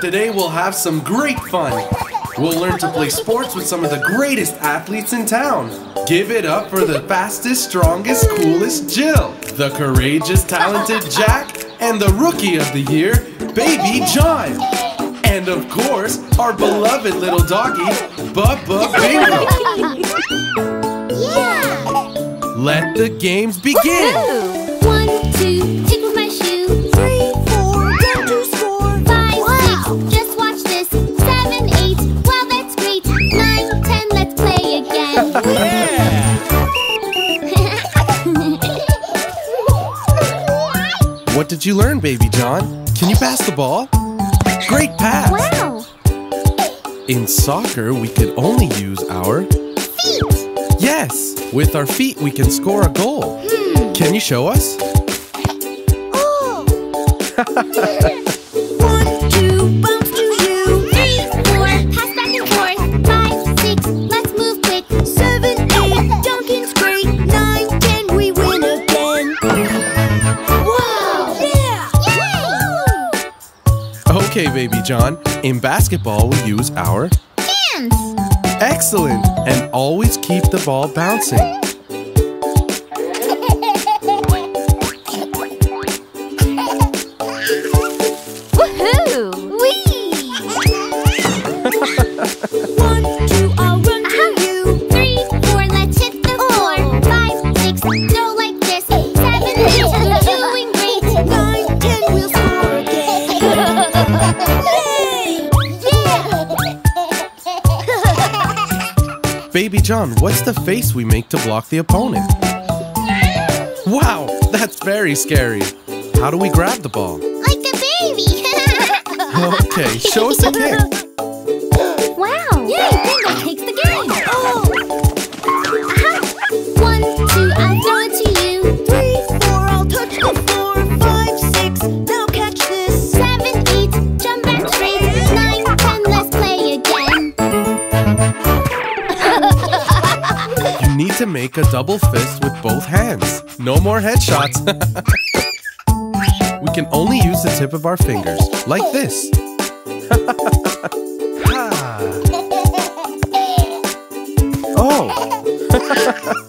today we'll have some great fun. We'll learn to play sports with some of the greatest athletes in town. Give it up for the fastest, strongest, coolest Jill, the courageous, talented Jack, and the rookie of the year, Baby John. And of course, our beloved little doggy, Bubba Bingo. Yeah! Let the games begin! One, two, what did you learn, Baby John? Can you pass the ball? Great pass! Wow! In soccer, we could only use our... Feet! Yes! With our feet, we can score a goal. Hmm. Can you show us? Oh! Baby John. In basketball, we use our hands. Excellent! And always keep the ball bouncing. John, what's the face we make to block the opponent? Wow, that's very scary. How do we grab the ball? Like a baby. okay, show us again. Wow. Yay, make a double fist with both hands. No more headshots. we can only use the tip of our fingers, like this. oh!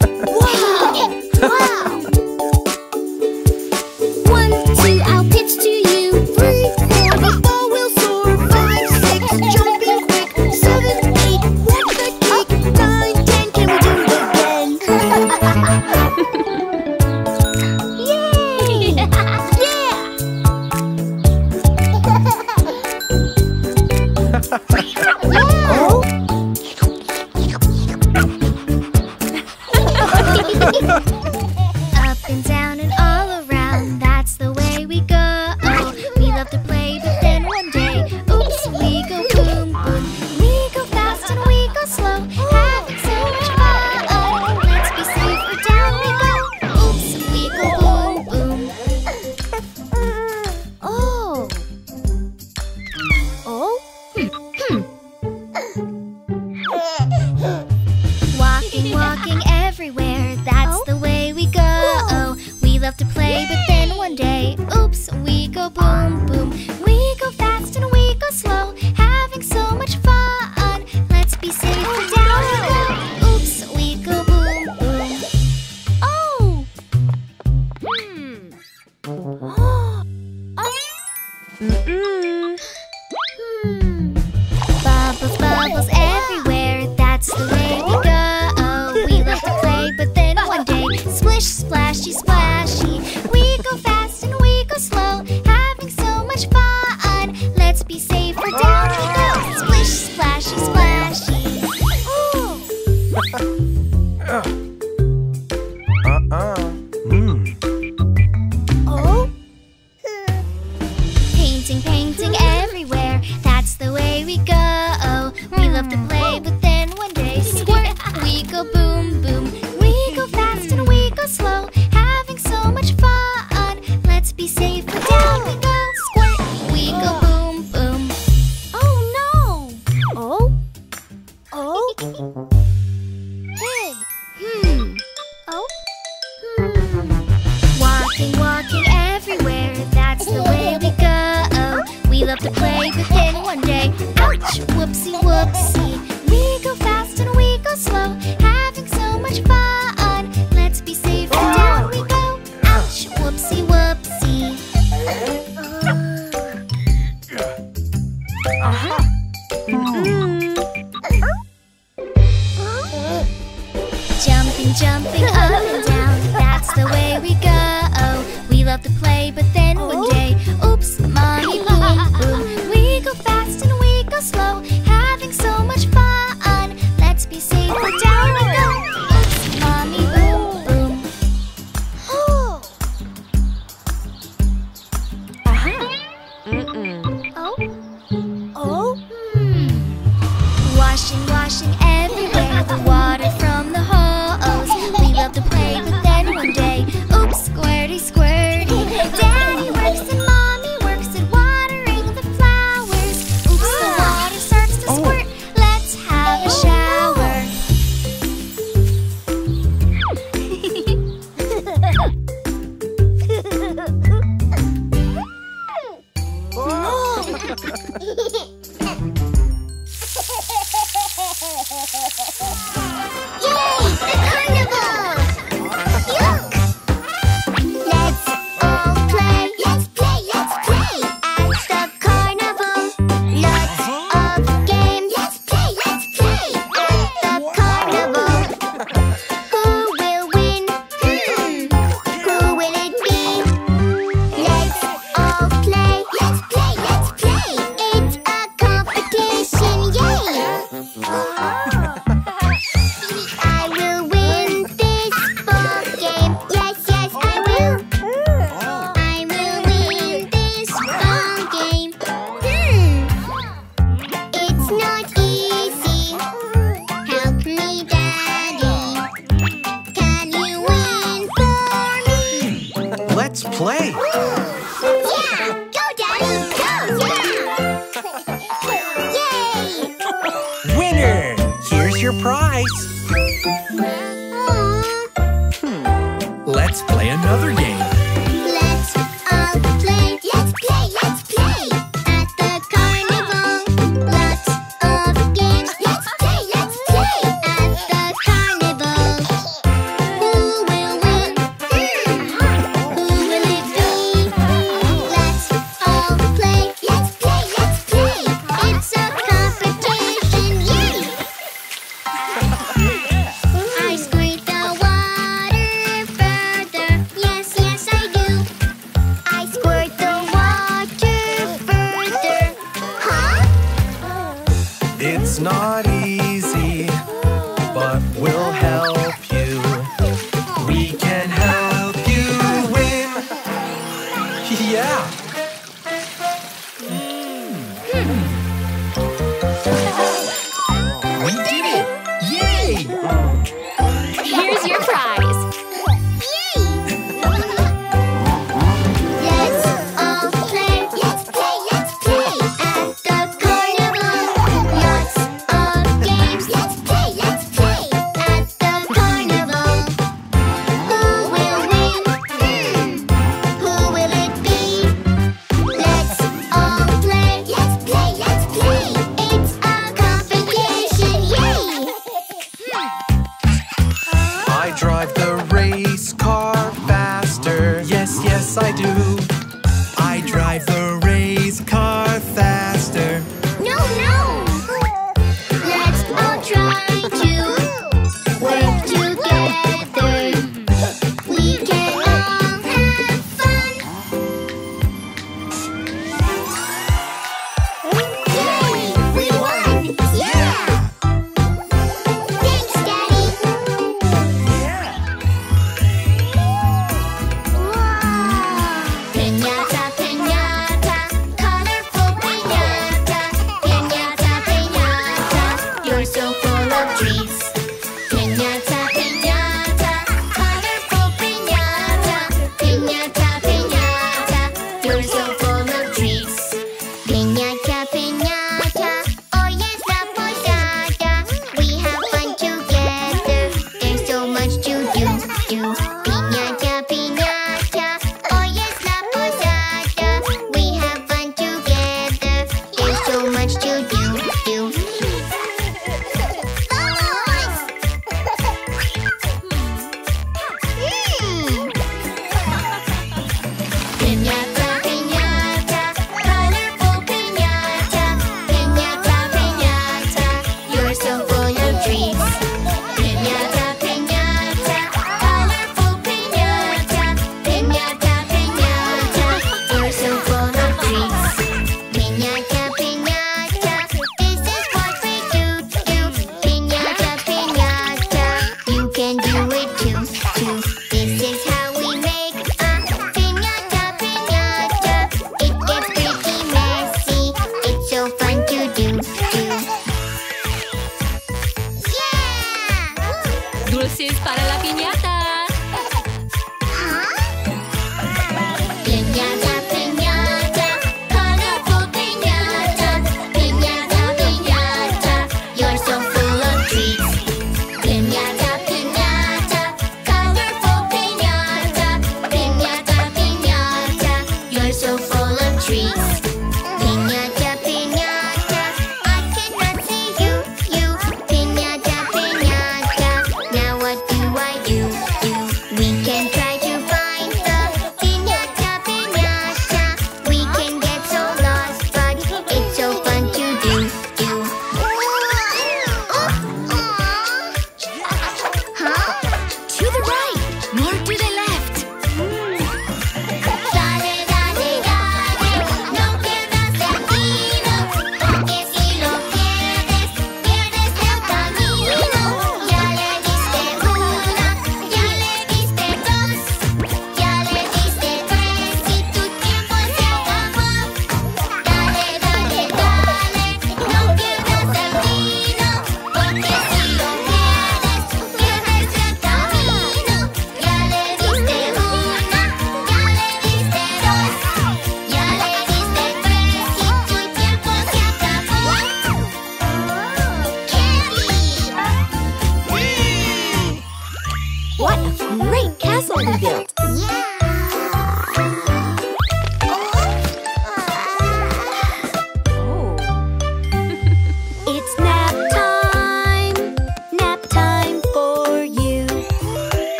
Hmm,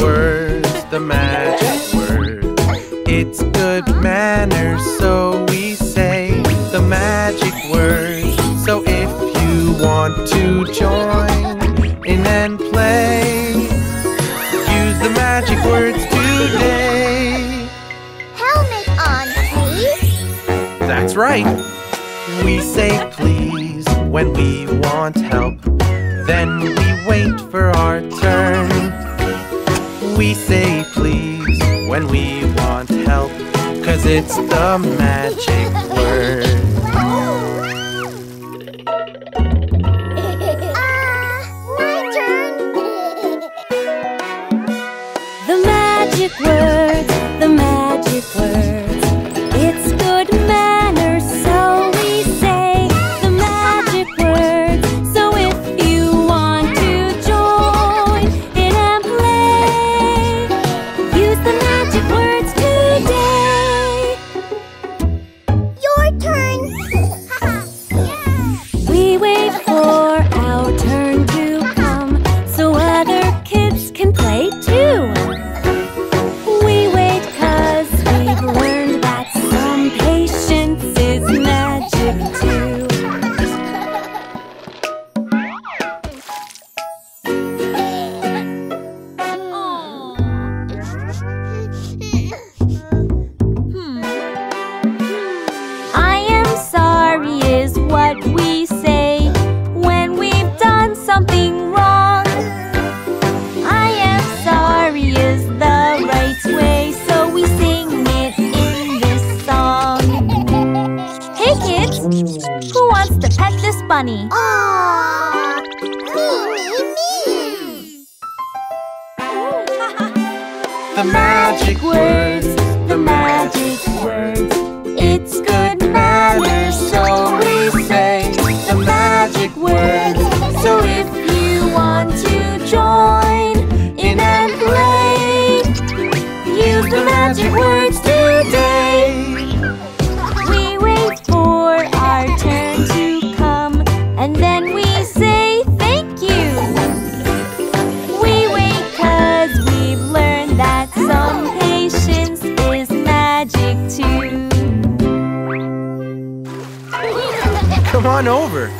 words, the magic word. It's good manners, so we say the magic word. So if you want to join in and play, use the magic words today. Helmet on, please. That's right. We say please when we want help. Then we wait for our turn we say please when we want help, cause it's the magic word. the magic words, the magic words. It's good manners, so we say the magic words. So if you want to join in and play, use the magic words today. on over.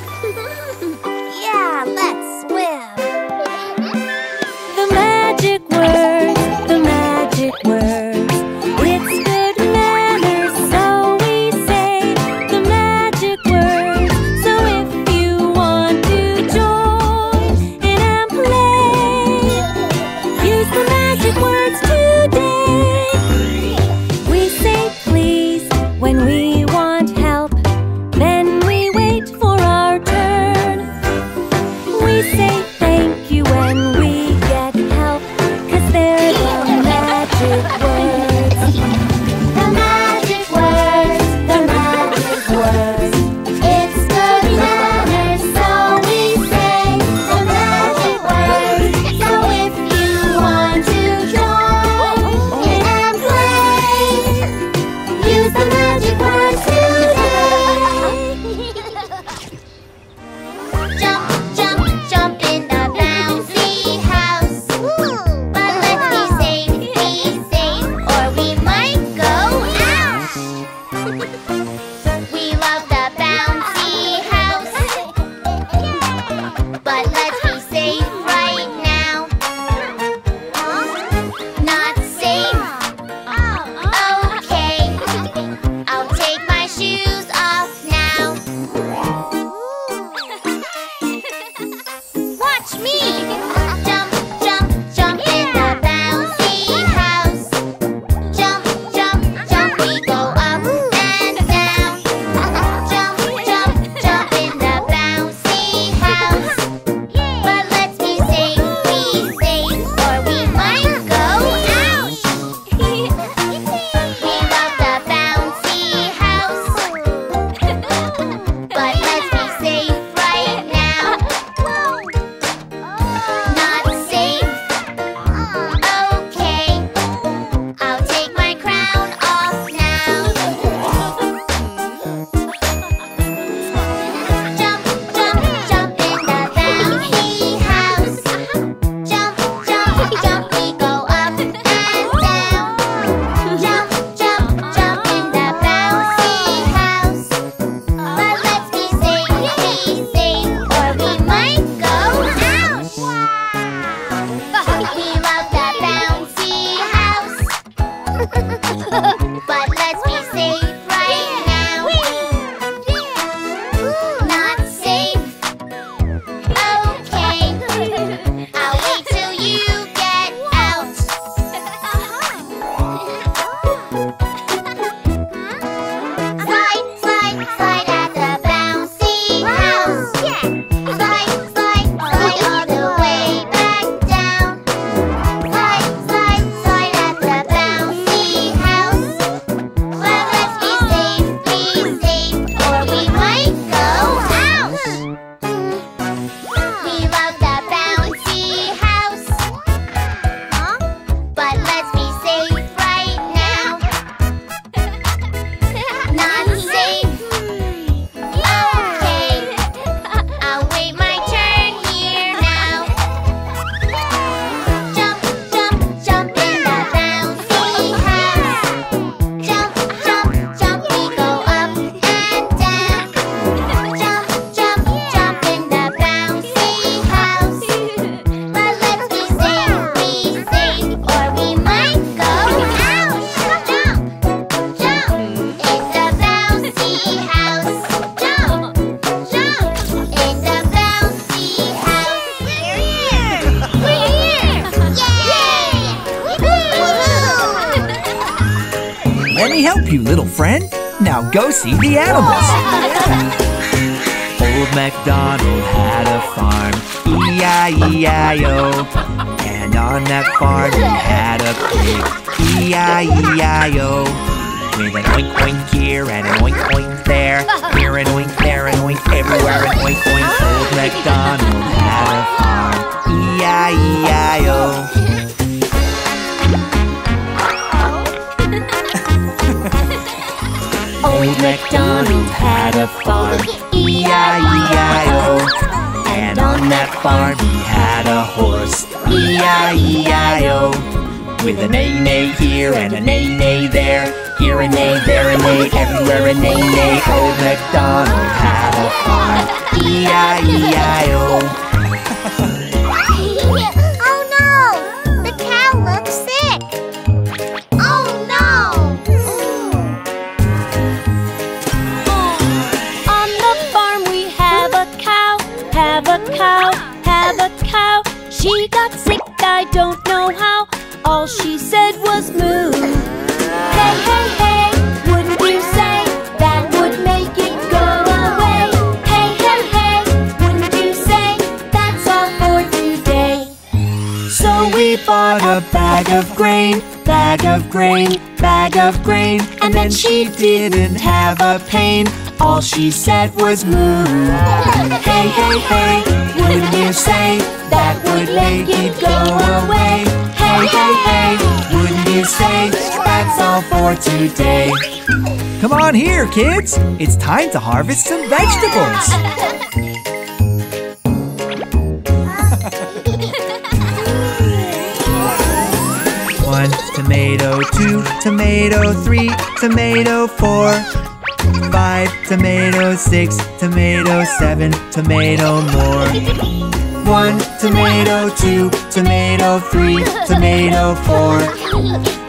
E-I-E-I-O. With an oink oink here and an oink oink there, here an oink, there an oink, everywhere an oink oink. Old MacDonald had a farm, E-I-E-I-O. Old MacDonald had a farm, E-I-E-I-O. And on that farm he had a horse, E-I-E-I-O. With a neigh-neigh here and a neigh-neigh there, here a neigh, there a neigh, everywhere a neigh-neigh. Old MacDonald had a farm, E-I-E-I-O. oh no! The cow looks sick! Oh no! On the farm we have a cow, have a cow, have a cow. She got sick, I don't know how. She said was moo. Hey, hey, hey, wouldn't you say that would make it go away? Hey, hey, hey, wouldn't you say that's all for today? So we bought a bag of grain, bag of grain, bag of grain, and then she didn't have a pain. All she said was moo. Hey, hey, hey, wouldn't you say that would make it go away? Hey, hey, hey, wouldn't you say that's all for today? Come on here, kids. It's time to harvest some vegetables. One tomato, two tomato, three tomato, four, five tomato, six tomato, seven tomato more. One tomato, two tomato, three tomato, four,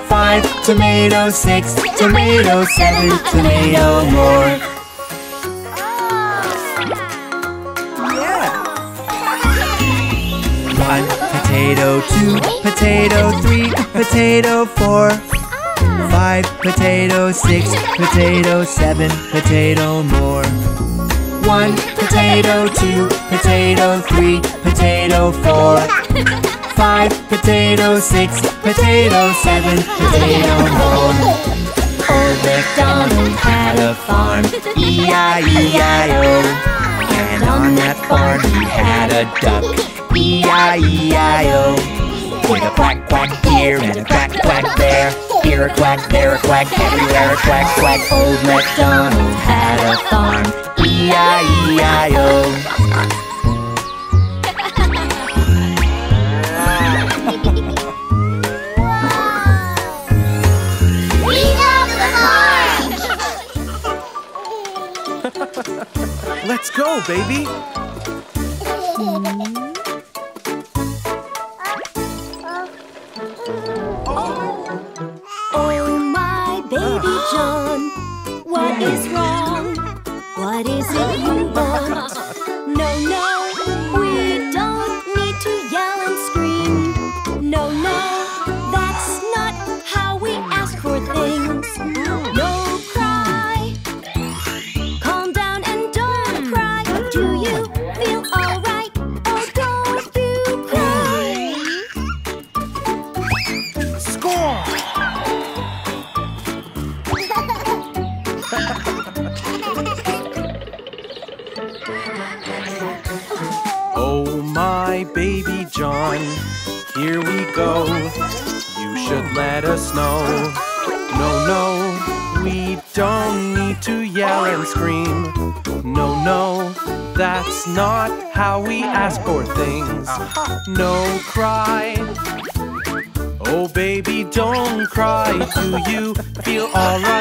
five tomato, six tomato, seven tomato more. One potato, two potato, three potato, four, five potato, six potato, seven potato more. One potato, two potato, three potato, four, five potato, six potato, seven potato more. Old MacDonald had a farm, E-I-E-I-O. And on that farm he had a duck, E-I-E-I-O. With a quack quack here and a quack quack there, here a quack, there a quack, everywhere a quack quack. Old MacDonald had a farm, go, baby. Ask for things. No cry. Oh, baby, don't cry. Do you feel alright?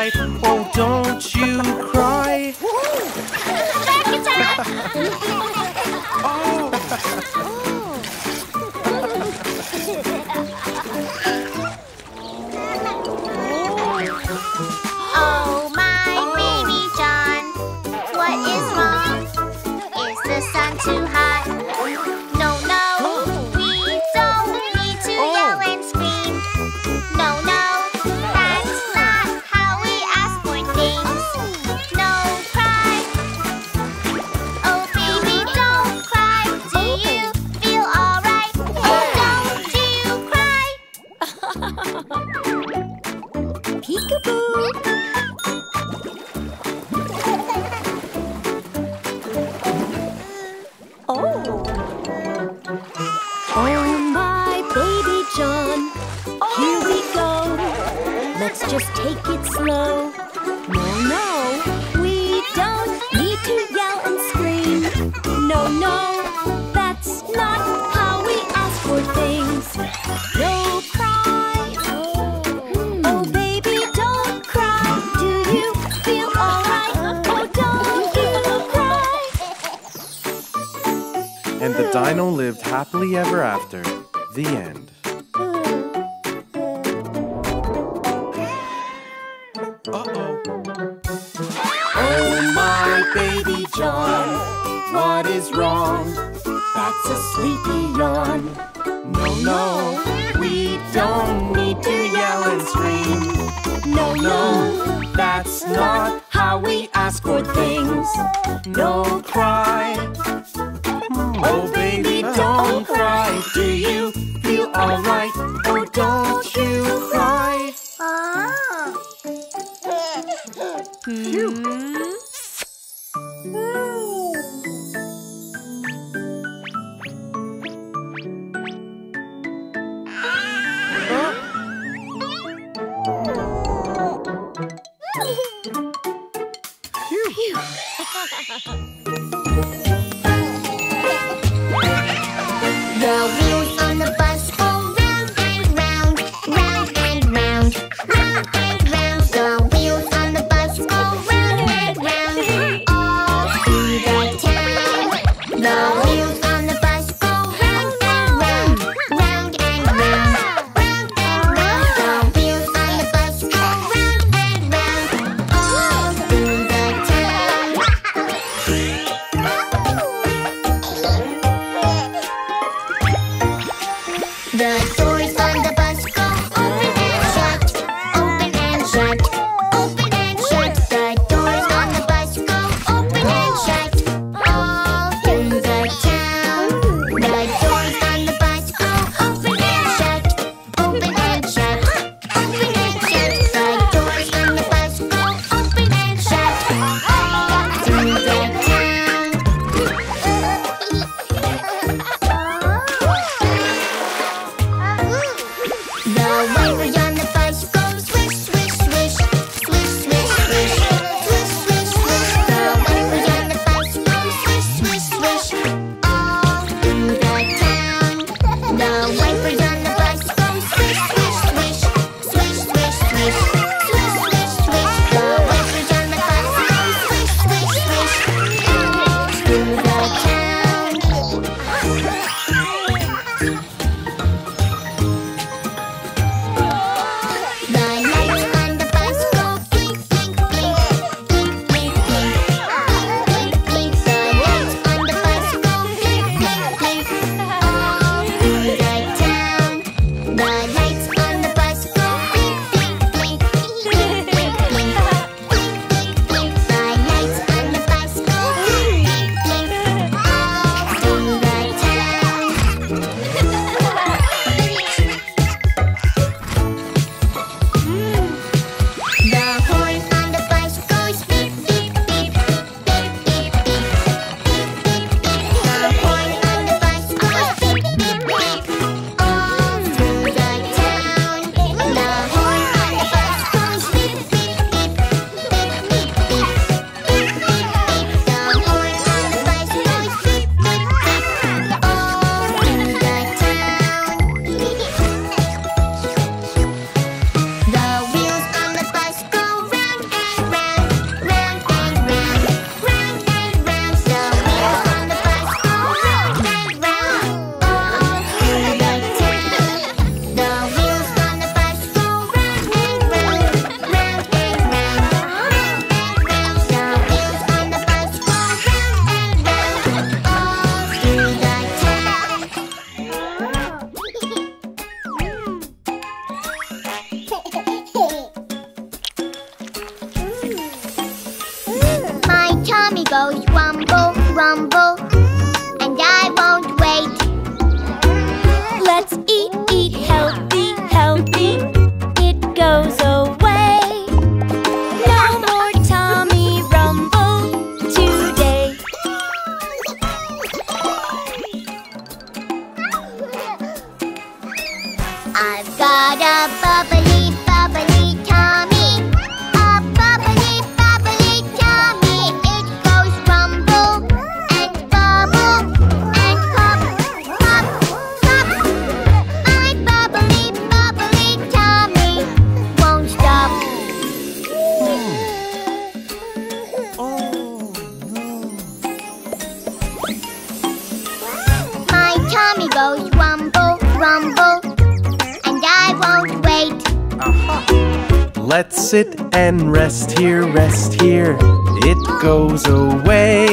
Let's sit and rest here, rest here. It goes away.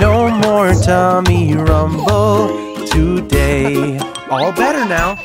No more tummy rumble today. All better now.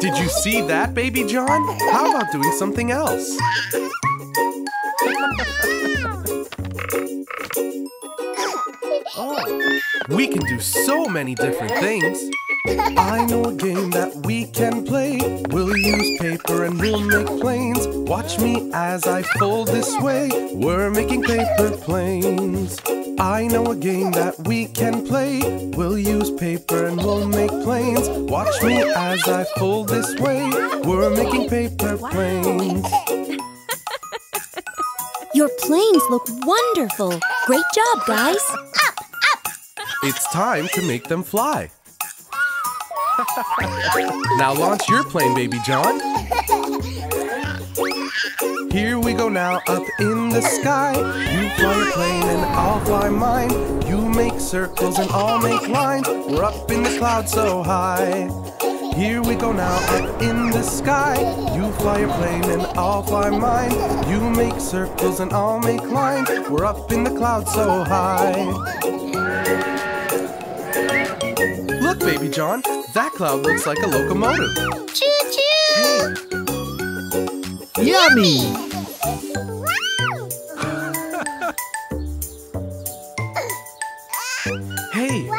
Did you see that, Baby John? How about doing something else? Oh, we can do so many different things. I know a game that we can play. We'll use paper and we'll make planes. Watch me as I fold this way. We're making paper planes. I know a game that we can play. We'll use paper and we'll make planes. Watch me as I fold this way. We're making paper planes. Your planes look wonderful. Great job, guys. Up, up. It's time to make them fly. now launch your plane, baby John. Here we go now, up in the sky. You fly your plane and I'll fly mine. You make circles and I'll make lines. We're up in the clouds so high. Here we go now, up in the sky. You fly your plane and I'll fly mine. You make circles and I'll make lines. We're up in the clouds so high. Look, baby John, that cloud looks like a locomotive. Choo-choo! Yummy! Hey,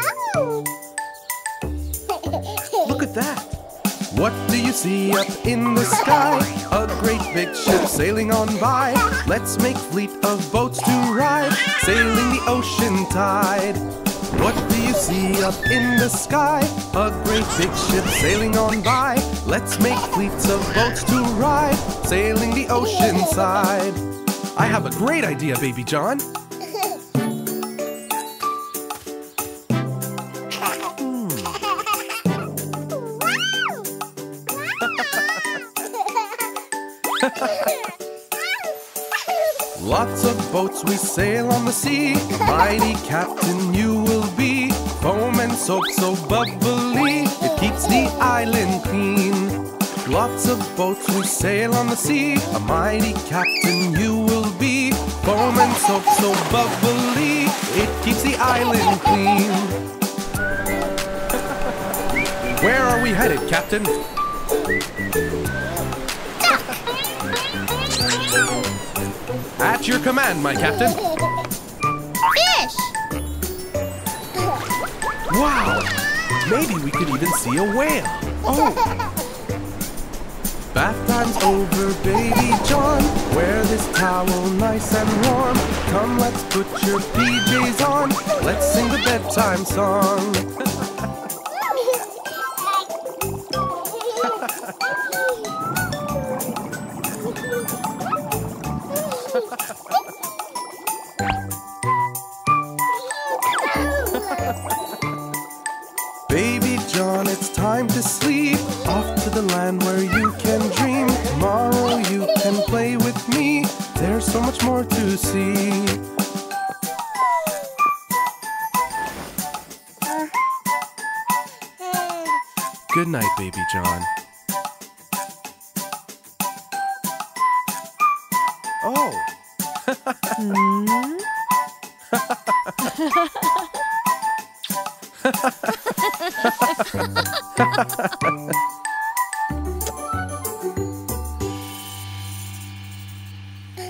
look at that. What do you see up in the sky? A great big ship sailing on by. Let's make fleet of boats to ride, sailing the ocean tide. What do you see up in the sky? A great big ship sailing on by. Let's make fleets of boats to ride, sailing the ocean side. I have a great idea, baby John. Hmm. Lots of boats we sail on the sea. Mighty captain you will. Foam and soap so bubbly, it keeps the island clean. Lots of boats we sail on the sea. A mighty captain you will be. Foam and soap so bubbly, it keeps the island clean. Where are we headed, Captain? At your command, my captain. Wow! Maybe we could even see a whale. Oh! Bath time's over, baby John. Wear this towel nice and warm. Come, let's put your PJs on. Let's sing the bedtime song.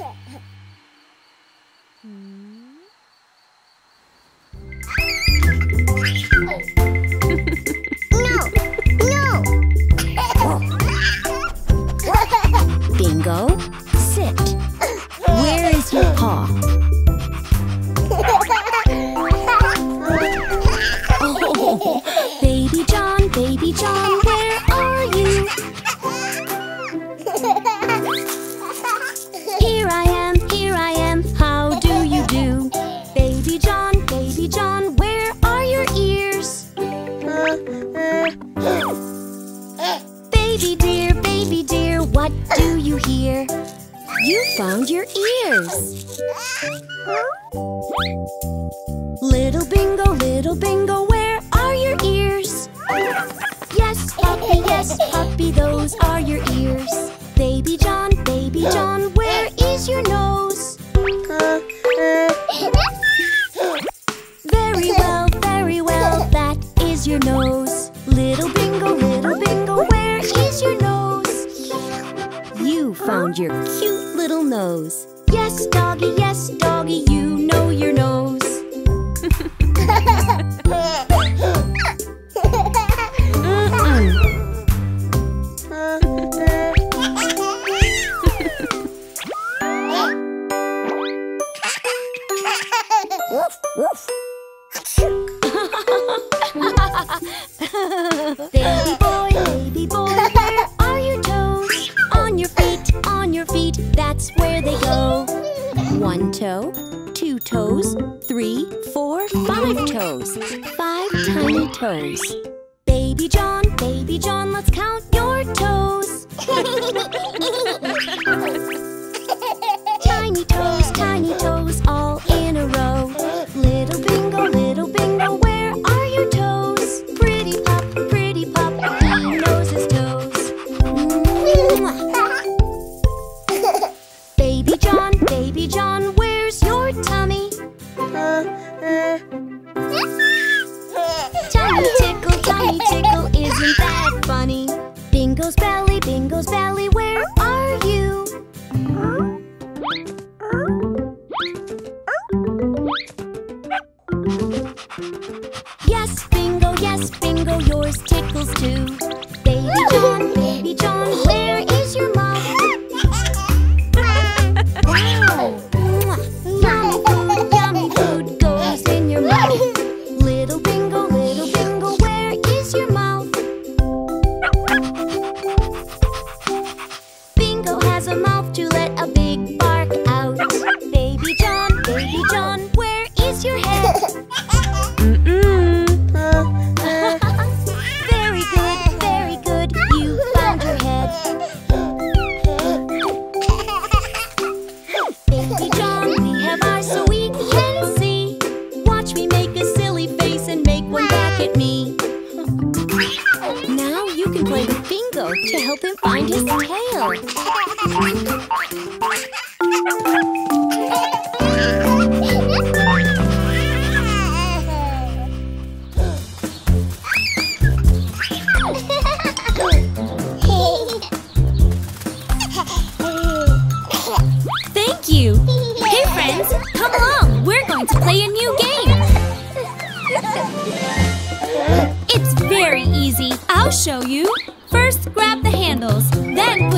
Bingo, tiny toes, tiny toes,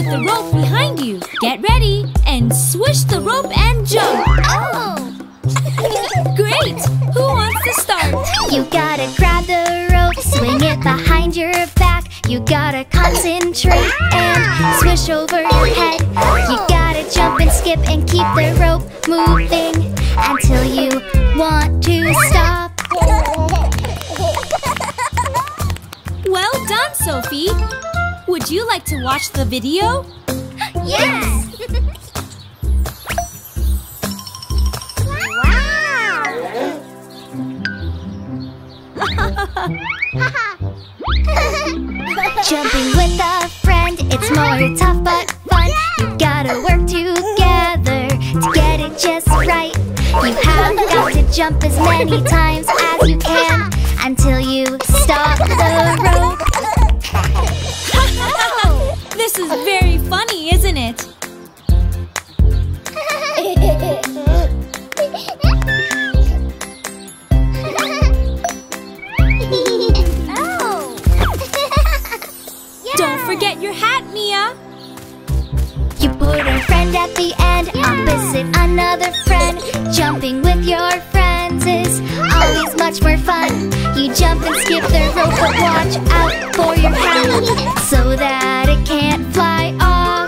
Put the rope behind you. Get ready and swish the rope and jump. Oh! Great! Who wants to start? You gotta grab the rope, swing it behind your back. You gotta concentrate and swish over your head. You gotta jump and skip and keep the rope moving until you want to stop. Well done, Sophie. Would you like to watch the video? Yes! Jumping with a friend, it's more tough but fun. You gotta work together to get it just right. You have got to jump as many times as you can until you stop the rope. This is very funny, isn't it? oh! Don't forget your hat, Mia. Put a friend at the end, opposite another friend. Jumping with your friends is always much more fun. You jump and skip the rope, but watch out for your hat so that it can't fly off.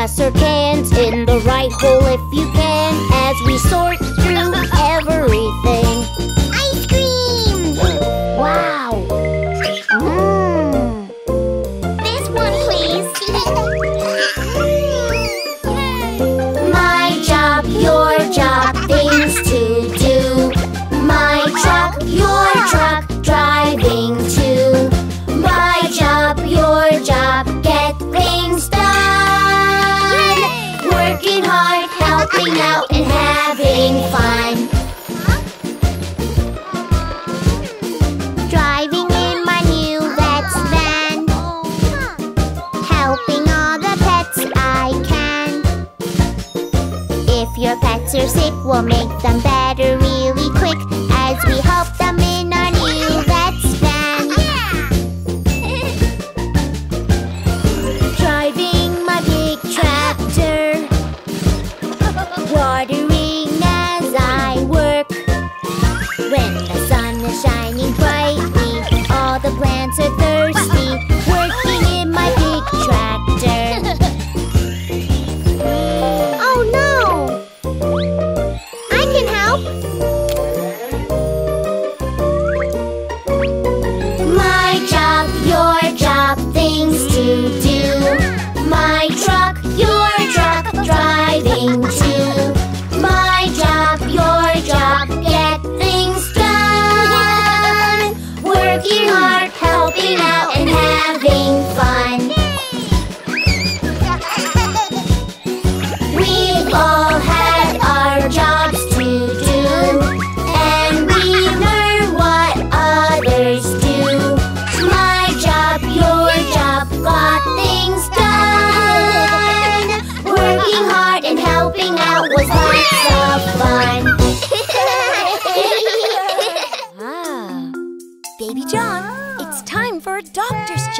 lesser cans in the right hole if you can as we sort through everything.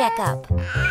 checkup.